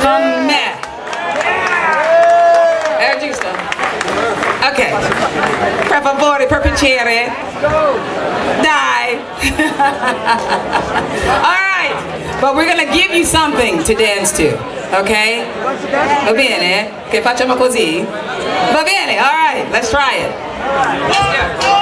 Come me. Giusto? Ok. Per favore, per piacere. Die. All right. But we're going to give you something to dance to. Ok? Va bene? Che facciamo così? Va bene. All right. Let's try it.